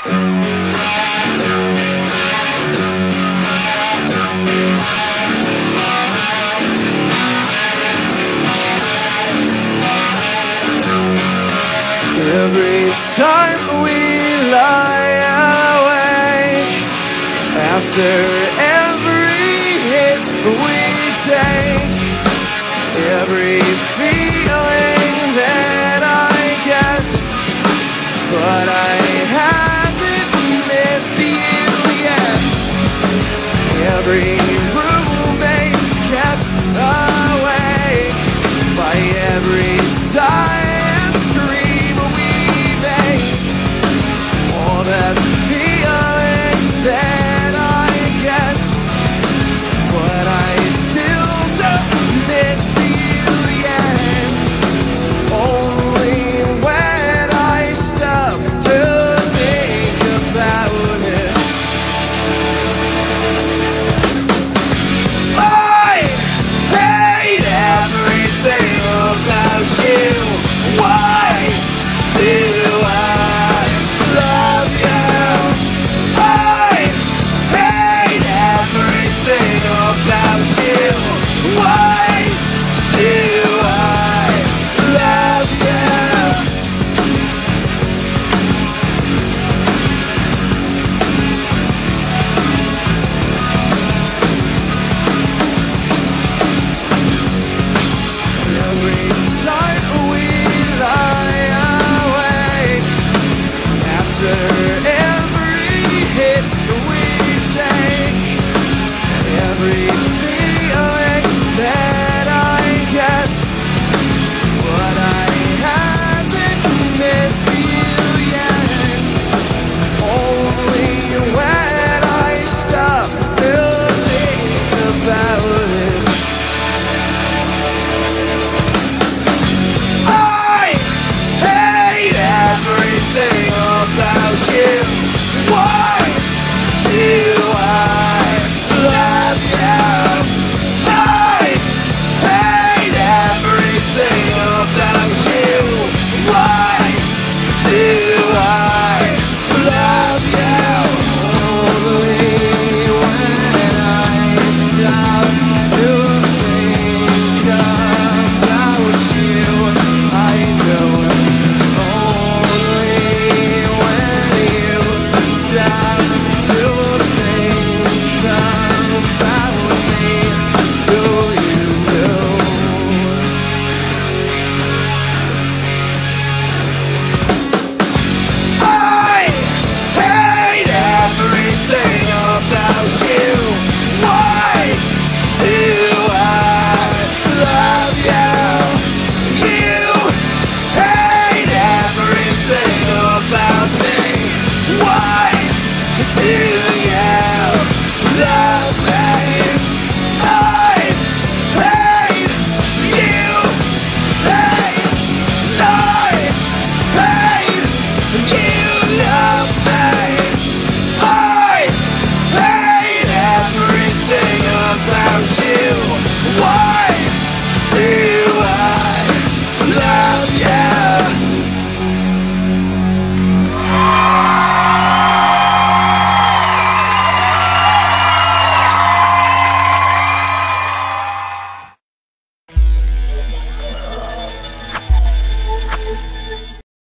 Every time we lie awake After every hit we take Every feeling that I get But I haven't Every out.